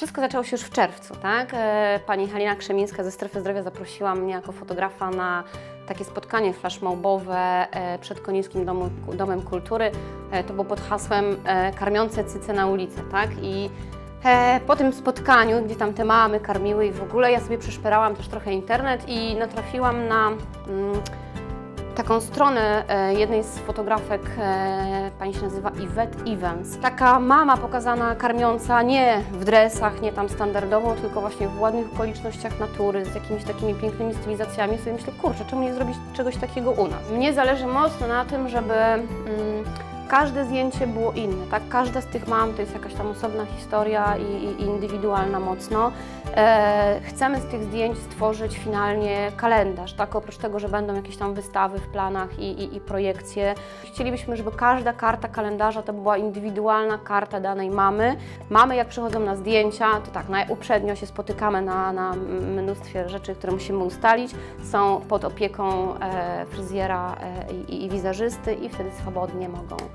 Wszystko zaczęło się już w czerwcu, tak? E, Pani Halina Krzemińska ze Strefy Zdrowia zaprosiła mnie jako fotografa na takie spotkanie flashmobowe e, przed Konińskim Domu, Domem Kultury. E, To było pod hasłem Karmiące cyce na ulicę, tak? I po tym spotkaniu, gdzie tam te mamy karmiły i w ogóle, ja sobie przeszperałam też trochę internet i natrafiłam na mm, taką stronę e, jednej z fotografek, e, pani się nazywa Yvette Evans. Taka mama pokazana karmiąca nie w dresach, nie tam standardowo, tylko właśnie w ładnych okolicznościach natury, z jakimiś takimi pięknymi stylizacjami. Sobie myślę, kurczę, czemu nie zrobić czegoś takiego u nas? Mnie zależy mocno na tym, żeby mm, każde zdjęcie było inne, tak? Każda z tych mam to jest jakaś tam osobna historia i, i, indywidualna mocno. E, chcemy z tych zdjęć stworzyć finalnie kalendarz, tak? Oprócz tego, że będą jakieś tam wystawy w planach i, i, i projekcje. Chcielibyśmy, żeby każda karta kalendarza to była indywidualna karta danej mamy. Mamy, jak przychodzą na zdjęcia, to tak, uprzednio się spotykamy na, na mnóstwie rzeczy, które musimy ustalić. Są pod opieką e, fryzjera e, i, i wizerzysty i wtedy swobodnie mogą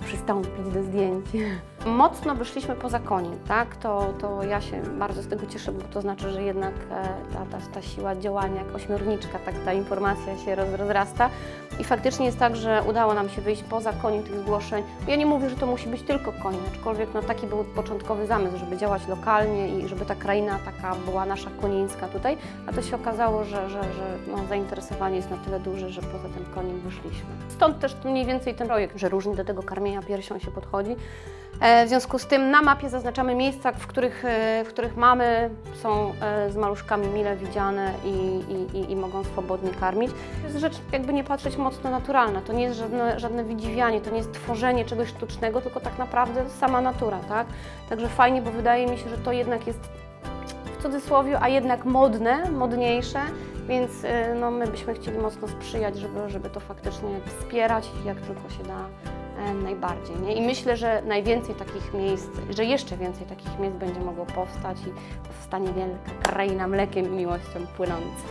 przystąpić do zdjęć. Mocno wyszliśmy poza konin, tak? To, to ja się bardzo z tego cieszę, bo to znaczy, że jednak e, ta, ta, ta siła działania, jak ośmiorniczka, tak ta informacja się roz, rozrasta. I faktycznie jest tak, że udało nam się wyjść poza konin tych zgłoszeń. Ja nie mówię, że to musi być tylko konin, aczkolwiek no, taki był początkowy zamysł, żeby działać lokalnie i żeby ta kraina taka była nasza konińska tutaj, a to się okazało, że, że, że no, zainteresowanie jest na tyle duże, że poza ten konin wyszliśmy. Stąd też mniej więcej ten projekt, że różnie do tego karmienia piersią się podchodzi. E, W związku z tym na mapie zaznaczamy miejsca, w których, e, w których mamy są e, z maluszkami mile widziane i, i, i, mogą swobodnie karmić. To jest rzecz, jakby nie patrzeć, mocno naturalna. To nie jest żadne, żadne wydziwianie, to nie jest tworzenie czegoś sztucznego, tylko tak naprawdę sama natura, tak? Także fajnie, bo wydaje mi się, że to jednak jest w cudzysłowie, a jednak modne, modniejsze, więc no, my byśmy chcieli mocno sprzyjać, żeby, żeby to faktycznie wspierać jak tylko się da najbardziej. Nie? I myślę, że najwięcej takich miejsc, że jeszcze więcej takich miejsc będzie mogło powstać i powstanie wielka kraina mlekiem i miłością płynąca.